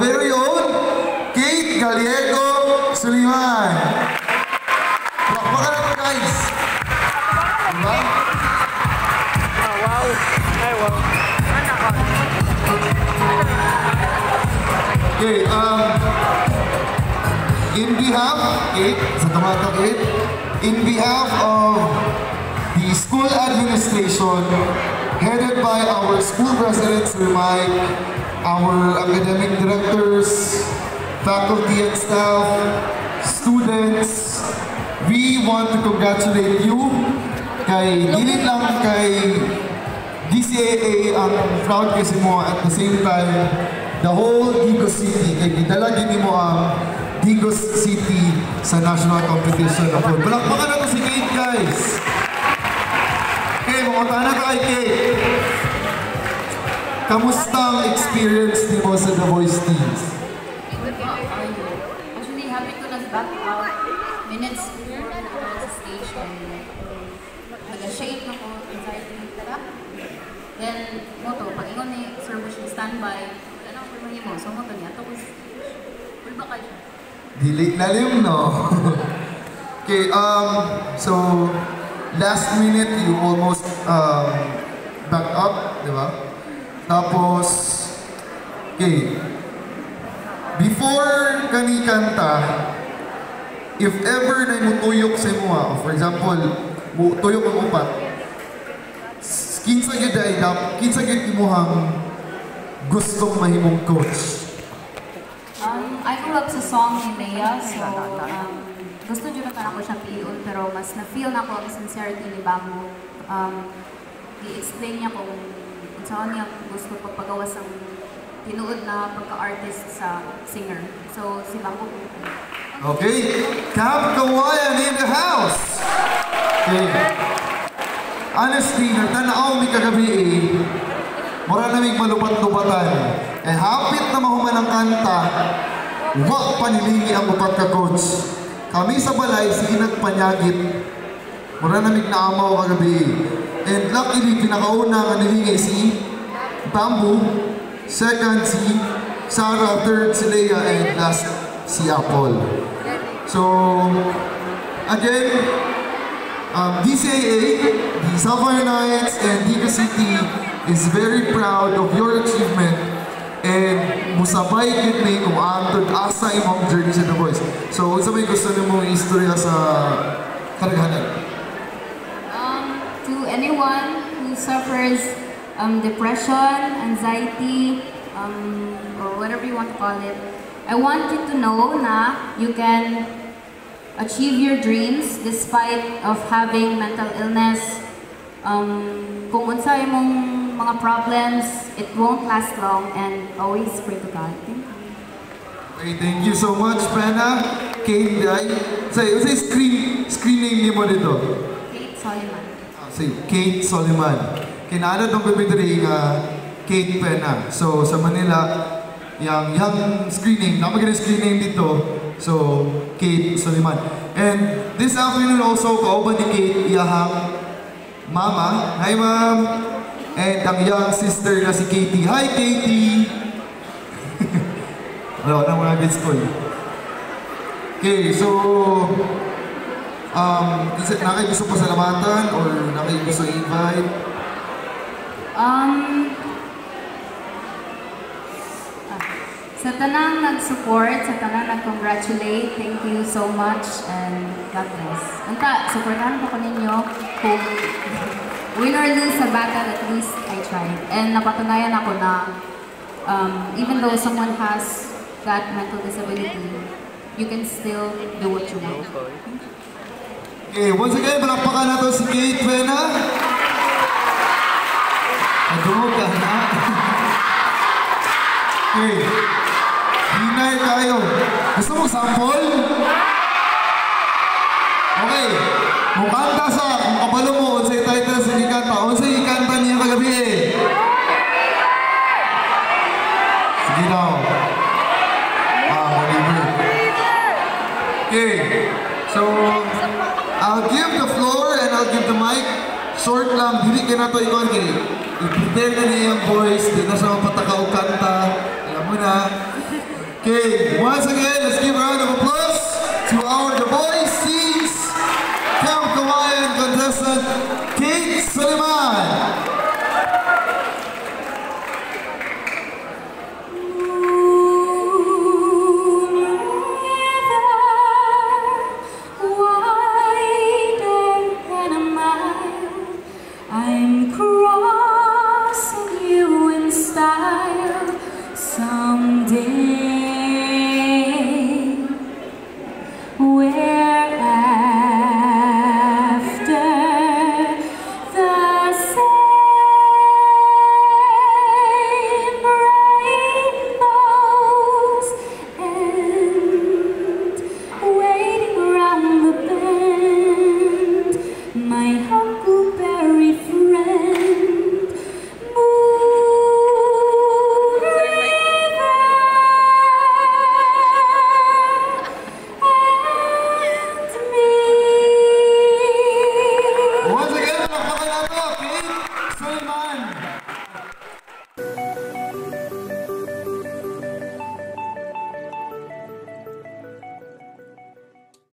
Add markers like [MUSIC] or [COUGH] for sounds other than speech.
very own Kate Gallego Suliman. Bakbakan natin guys. Diba? Okay, um, in behalf, Kate, sa tomato Kate, in behalf of the school administration, headed by our school president, Sir Mike, our academic directors, faculty and staff, students, we want to congratulate you kay gilid lang kay DCAA ang proud kasi mo at the same time the whole Digos City kay gidala gini mo ang Digos City sa national competition. Balakpakan na to si Kate guys. Okay, mga na ka kay Kate. Kamusta ang experience ni mo sa The Voice Teams? Actually, happy ko nag-back out minutes sa station. Nag-shake ako, anxiety tara. Then, mo to, pag ingon ni Sir Bush standby, ano ang pulmang mo? So, mo to niya, tapos, pulba ka siya. Dili lalim, no? [LAUGHS] okay, um, so, last minute, you almost um, back up, di ba? Tapos, okay, before kani kanta, if ever na mo tuyok sa imo, ah, for example, mo tuyok ang upat, kinsa gyud ay dap, kinsa gyud imuhang gustong mahimong coach. Um, I grew up sa song ni Bea, so um, gusto dyan na ko siya piyon, pero mas na-feel na ko ang sincerity ni Bamboo. Um, i-explain niya kung saan niya gusto pagpagawas ang tinuod na pagka-artist sa singer. So, si Bamboo, Okay, Cap Kawayan in the house. Okay. Honestly, nagtanaw mi kagabi eh. Mura namig malupat-lupatan. Eh, hapit na mahuman ang kanta, wa panilingi ang upat ka coach. Kami sa balay, sige nagpanyagit. Mura namig naamaw kagabi eh. And luckily, pinakauna nga nilingi si Bamboo, second si Sarah, third si Leia, and last si Apple. So, again, um, DCAA, the Sapphire Knights, and Diga City is very proud of your musabay gid ni kung antod asa imong journey sa The Voice. So, unsa may gusto nimo istorya sa karaghanan? Um, to anyone who suffers um, depression, anxiety, um, or whatever you want to call it, I want you to know na you can achieve your dreams despite of having mental illness. Um, kung unsa imong mga problems, it won't last long and always pray to God. Thank you. Okay, thank you so much, Prena. Kate, ay, say, say screen, screen name niyo mo dito. Kate Soliman. Ah, Say, Kate Soliman. Kinana tong bibitri nga Kate Pena. So, sa Manila, yung, yung screening, napagin screening dito. So, Kate Soliman. And this afternoon also, kauban ni Kate, iyahang mama. Hi, ma'am. And ang young sister na si Katie. Hi, Katie! [LAUGHS] Wala na mga gets ko. Okay, so... Um, is it, nakay gusto pasalamatan or nakay gusto invite? Um, sa tanang nag-support, sa tanang nag-congratulate, thank you so much and God bless. Anta, supportahan ko ko ninyo kung [LAUGHS] win or lose sa battle, at least I tried. And napatunayan ako na um, even though someone has that mental disability, you can still do what you want. Okay, once again, palakpakan na to si Kate Pena. Nadungog ka na. [LAUGHS] okay. Hinay tayo. Gusto mo sample? I'll give the floor and I'll give the mic. Short lang, dili ka na to ikon kay i-prepare na niya yung voice, di na siya mapataka o kanta. Alam mo na. Okay, once again, let's give round. day.